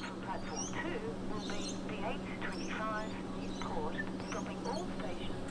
from platform 2 will be the 825 Newport, stopping all stations.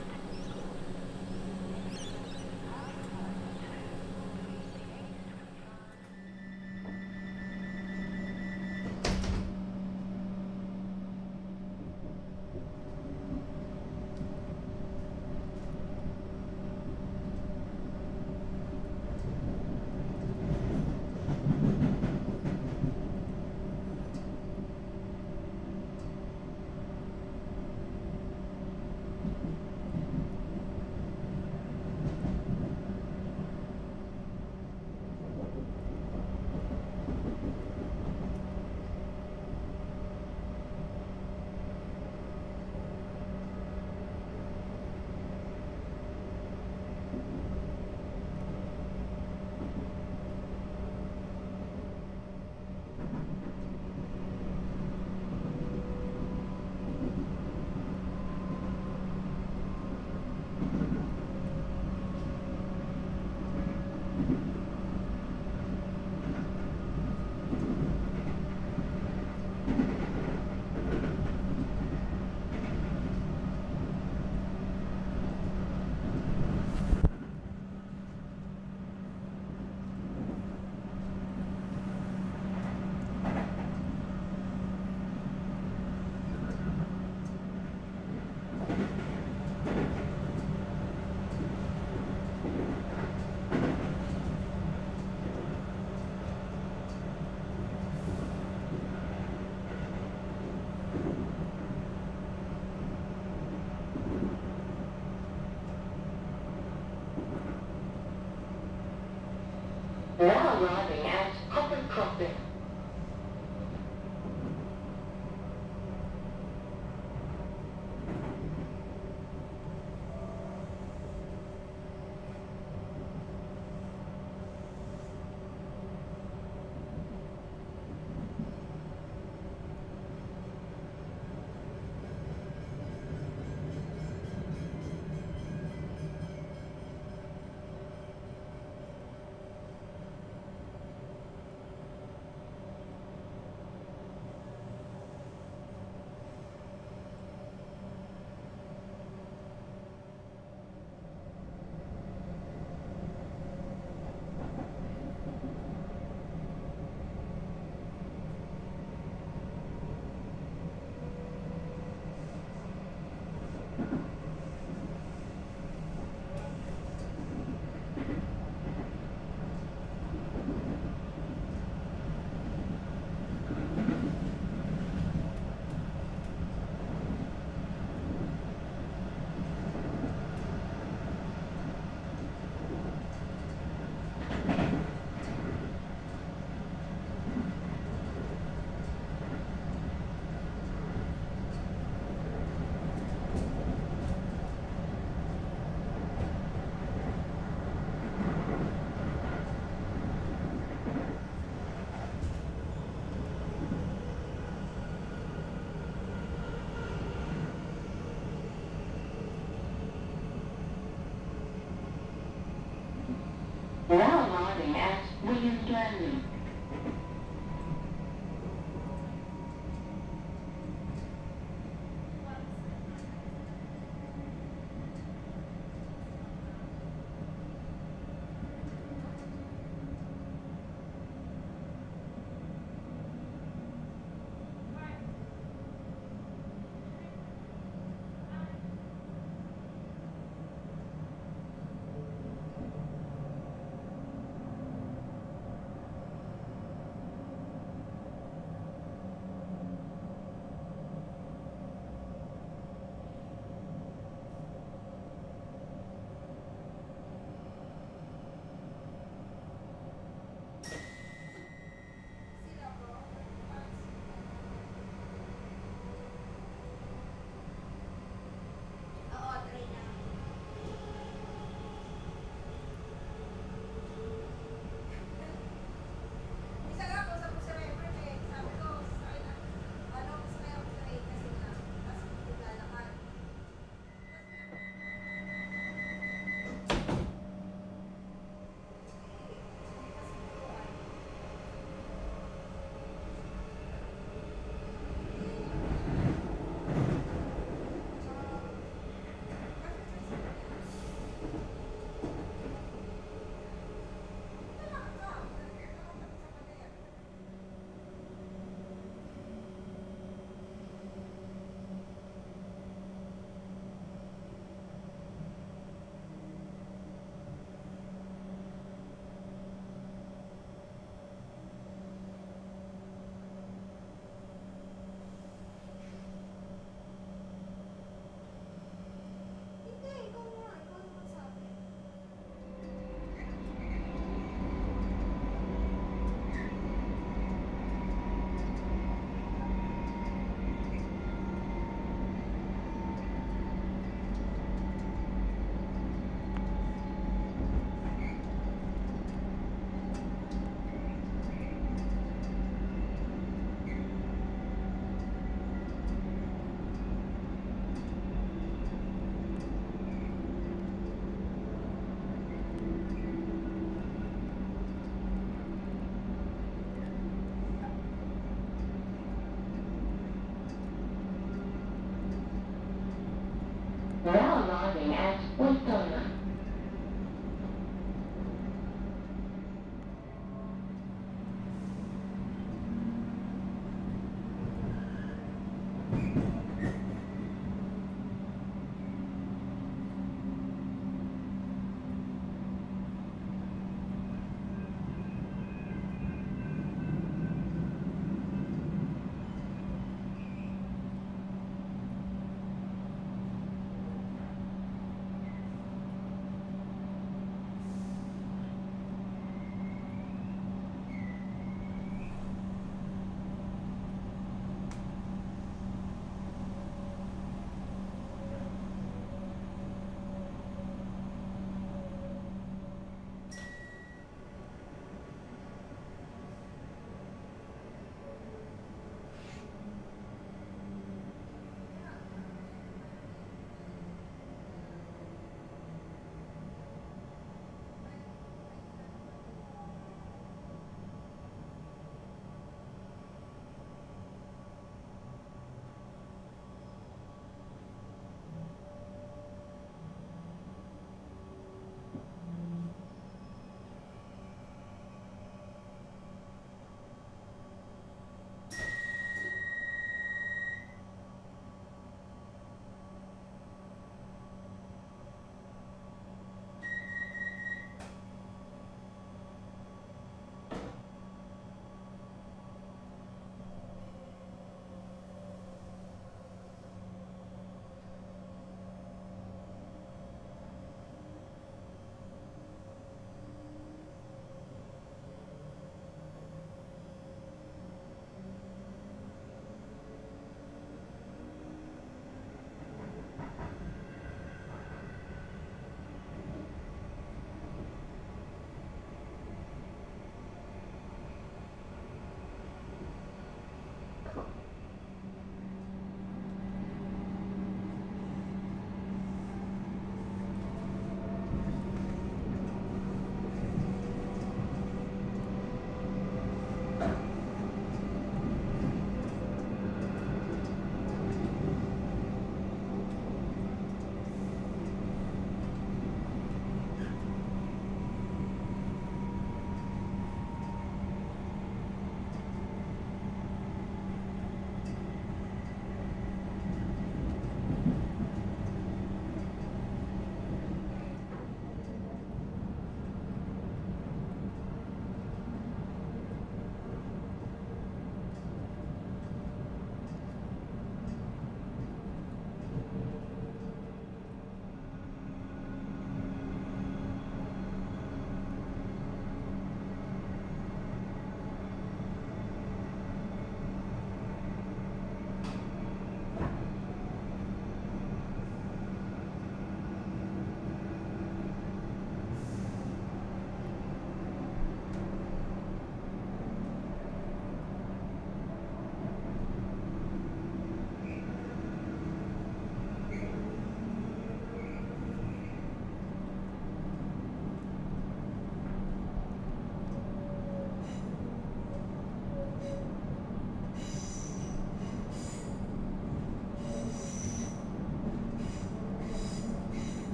Now arriving 2012 Now arriving at Westona.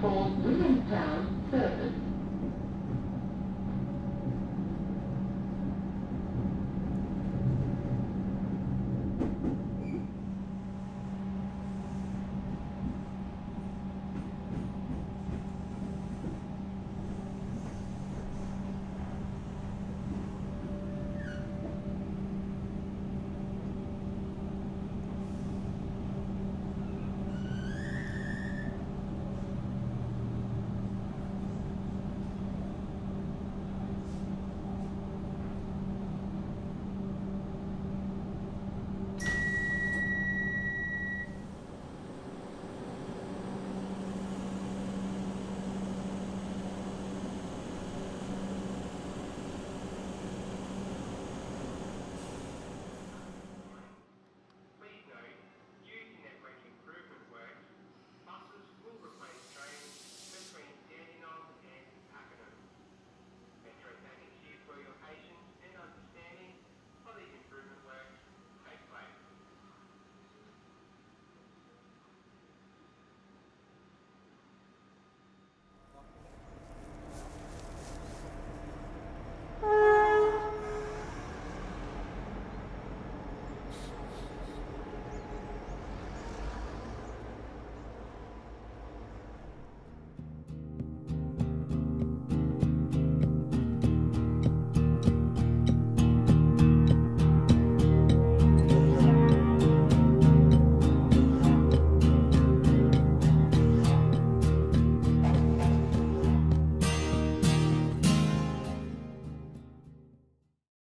For Williamstown service.